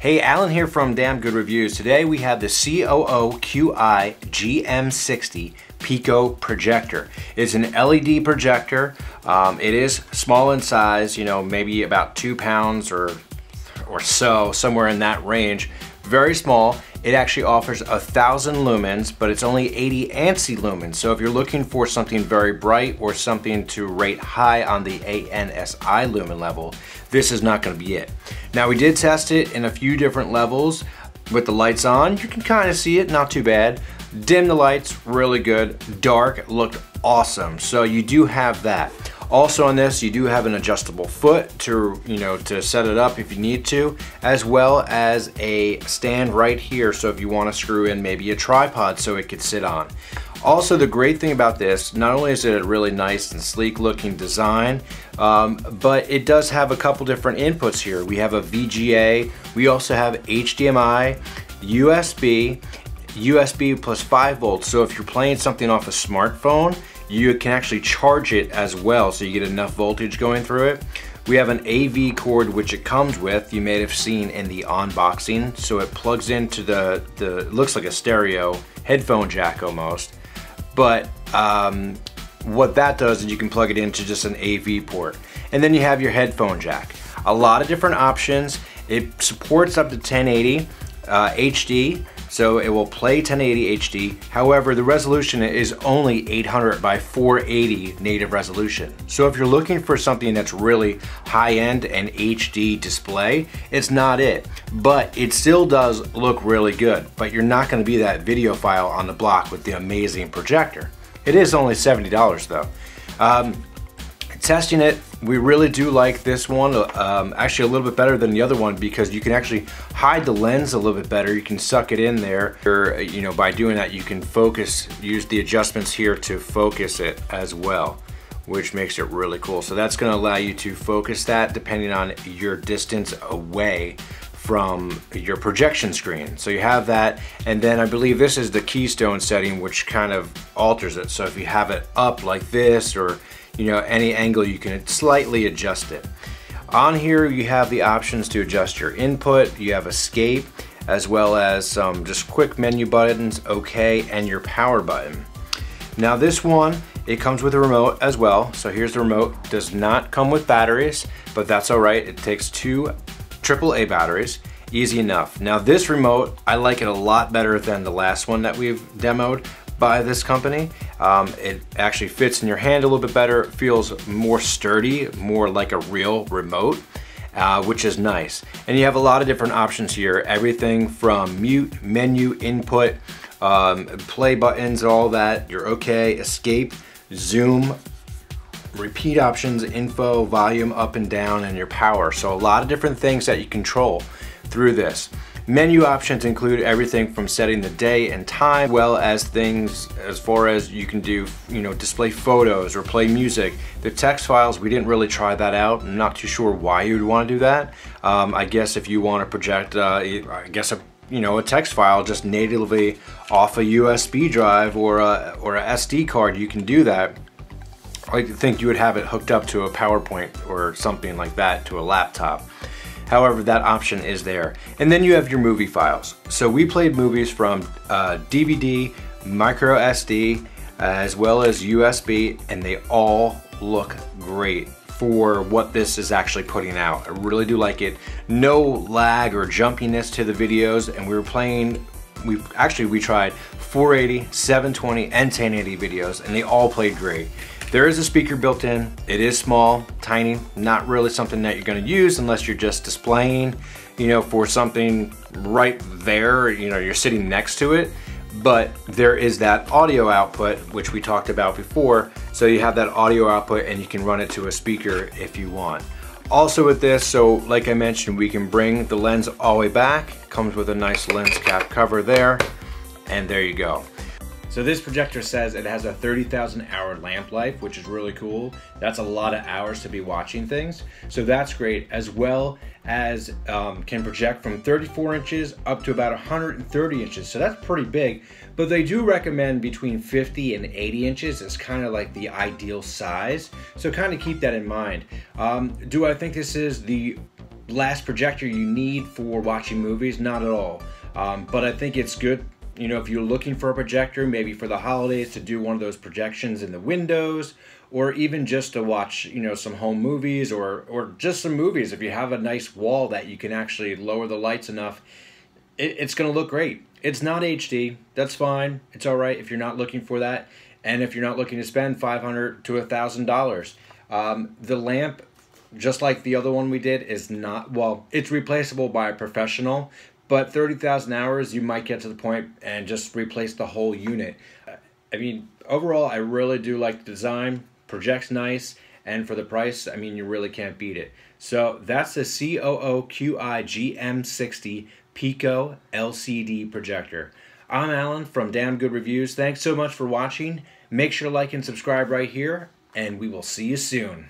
Hey, Alan here from Damn Good Reviews. Today we have the COOQI GM60 Pico projector. It's an LED projector. Um, it is small in size, you know, maybe about two pounds or, or so, somewhere in that range. Very small. It actually offers a thousand lumens, but it's only 80 ANSI lumens. So if you're looking for something very bright or something to rate high on the ANSI lumen level, this is not gonna be it. Now we did test it in a few different levels with the lights on. You can kind of see it, not too bad. Dim the lights, really good. Dark looked awesome. So you do have that. Also on this, you do have an adjustable foot to, you know, to set it up if you need to, as well as a stand right here. So if you want to screw in maybe a tripod so it could sit on. Also, the great thing about this, not only is it a really nice and sleek looking design, um, but it does have a couple different inputs here. We have a VGA, we also have HDMI, USB, USB plus 5 volts. So if you're playing something off a smartphone, you can actually charge it as well so you get enough voltage going through it. We have an AV cord which it comes with, you may have seen in the unboxing. So it plugs into the, the looks like a stereo headphone jack almost. But um, what that does is you can plug it into just an AV port. And then you have your headphone jack. A lot of different options. It supports up to 1080 uh, HD, so it will play 1080 HD. However, the resolution is only 800 by 480 native resolution. So if you're looking for something that's really high-end and HD display, it's not it. But it still does look really good, but you're not gonna be that videophile on the block with the amazing projector. It is only $70 though. Um, testing it, we really do like this one, um, actually a little bit better than the other one because you can actually hide the lens a little bit better. You can suck it in there. Or, you know, by doing that, you can focus, use the adjustments here to focus it as well which makes it really cool. So that's gonna allow you to focus that depending on your distance away from your projection screen. So you have that, and then I believe this is the keystone setting, which kind of alters it. So if you have it up like this, or you know, any angle, you can slightly adjust it. On here, you have the options to adjust your input. You have escape, as well as some just quick menu buttons, okay, and your power button. Now this one, it comes with a remote as well. So here's the remote, does not come with batteries, but that's all right. It takes two AAA batteries, easy enough. Now this remote, I like it a lot better than the last one that we've demoed by this company. Um, it actually fits in your hand a little bit better, feels more sturdy, more like a real remote. Uh, which is nice. And you have a lot of different options here. Everything from mute, menu, input, um, play buttons, all that. You're okay, escape, zoom, repeat options, info, volume up and down, and your power. So a lot of different things that you control through this. Menu options include everything from setting the day and time, well as things as far as you can do, you know, display photos or play music. The text files, we didn't really try that out. I'm not too sure why you would want to do that. Um, I guess if you want to project, uh, I guess a you know, a text file just natively off a USB drive or a, or a SD card, you can do that. I think you would have it hooked up to a PowerPoint or something like that to a laptop. However, that option is there. And then you have your movie files. So we played movies from uh, DVD, micro SD, as well as USB, and they all look great for what this is actually putting out. I really do like it. No lag or jumpiness to the videos, and we were playing, we actually we tried 480, 720, and 1080 videos, and they all played great. There is a speaker built in. It is small, tiny, not really something that you're gonna use unless you're just displaying, you know, for something right there, you know, you're sitting next to it. But there is that audio output, which we talked about before. So you have that audio output and you can run it to a speaker if you want. Also with this, so like I mentioned, we can bring the lens all the way back. Comes with a nice lens cap cover there. And there you go. So this projector says it has a 30,000 hour lamp life, which is really cool. That's a lot of hours to be watching things. So that's great, as well as um, can project from 34 inches up to about 130 inches. So that's pretty big, but they do recommend between 50 and 80 inches as kind of like the ideal size. So kind of keep that in mind. Um, do I think this is the last projector you need for watching movies, not at all. Um, but I think it's good, you know, if you're looking for a projector, maybe for the holidays to do one of those projections in the windows, or even just to watch, you know, some home movies or or just some movies. If you have a nice wall that you can actually lower the lights enough, it, it's going to look great. It's not HD. That's fine. It's all right if you're not looking for that, and if you're not looking to spend five hundred to a thousand dollars. Um, the lamp just like the other one we did, is not well. It's replaceable by a professional, but thirty thousand hours, you might get to the point and just replace the whole unit. I mean, overall, I really do like the design. Projects nice, and for the price, I mean, you really can't beat it. So that's the COOQI GM60 Pico LCD projector. I'm Alan from Damn Good Reviews. Thanks so much for watching. Make sure to like and subscribe right here, and we will see you soon.